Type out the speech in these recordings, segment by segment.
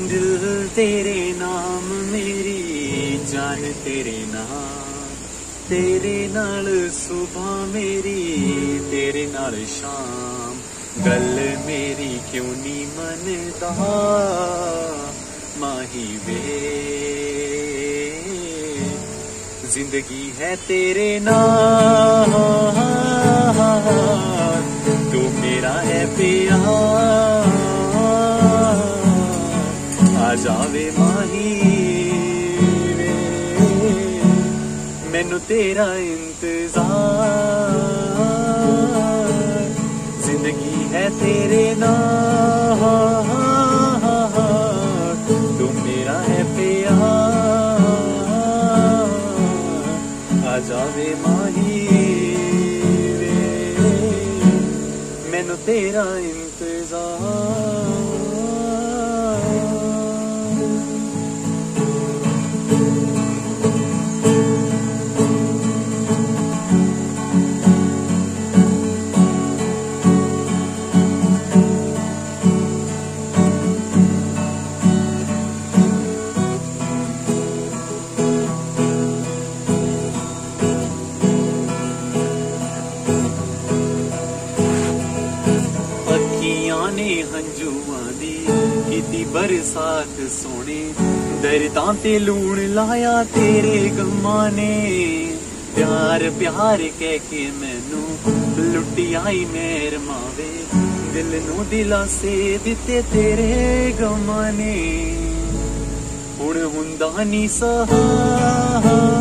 ਦਿਲ ਤੇਰੇ ਨਾਮ ਮੇਰੀ ਜਾਨ ਤੇਰੇ ਨਾਮ ਤੇਰੇ ਨਾਲ ਸੁਬਹ ਮੇਰੀ ਤੇਰੇ ਨਾਲ ਸ਼ਾਮ ਗੱਲ ਮੇਰੀ ਕਿਉਂ ਨਹੀਂ ਮੰਨਦਾ ਮਾਹੀ ਵੇ ਜ਼ਿੰਦਗੀ ਹੈ ਤੇਰੇ ਨਾਲ ਆ ਜਾਵੇ ਮਾਹੀ ਵੇ। ਮੈਨੂੰ ਤੇਰਾ ਇੰਤਜ਼ਾਰ। ਜ਼ਿੰਦਗੀ ਹੈ ਤੇਰੇ ਨਾਲ। ਤੂੰ ਮੇਰਾ ਹੈ ਪਿਆਰ। ਆ ਜਾਵੇ ਮਾਹੀ ਵੇ। ਮੈਨੂੰ ਤੇਰਾ ਇੰਤਜ਼ਾਰ। ਅੱਖੀਆਂ ਹੰਝੂਆਂ ਦੀ ਕੀਤੀ ਬਰਸਾਤ ਸੋਹਣੇ। ਦਰਦਾਂ ਤੇ ਲੂਣ ਲਾਇਆ ਤੇਰੇ ਗਮਾਂ ਨੇ। ਪਿਆਰ ਪਿਆਰ ਕਹਿ ਕੇ ਮੈਨੂੰ ਲੁੱਟੀ ਆਈ ਮੇਰ ਮਾਵੇ। ਦਿਲ ਨੂੰ ਦਿਲਾਸੇ ਦਿੱਤੇ ਤੇਰੇ ਗਮਾਂ ਨੇ। ਹੁਣ ਹੁੰਦਾ ਨਹੀਂ ਸਹਾ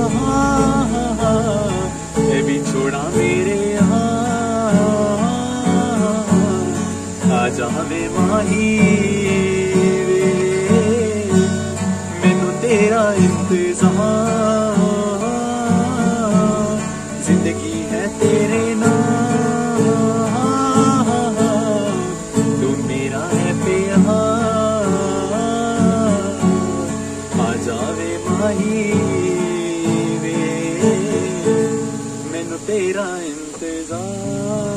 ਆ ਜਾਵੇ ਮਾਹੀ ਵੇ। ਮੈਨੂੰ ਤੇਰਾ ਇੰਤਜ਼ਾਰ ਜ਼ਿੰਦਗੀ ਹੈ ਤੇਰੇ ਨਾਲ। ਤੂੰ ਮੇਰਾ ਹੈ ਪਿਆਰ। ਆ ਜਾਵੇ ਮਾਹੀ ਵੇ। ਮੈਨੂੰ ਤੇਰਾ ਇੰਤਜ਼ਾਰ